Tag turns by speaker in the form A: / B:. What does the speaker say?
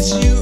A: It's you.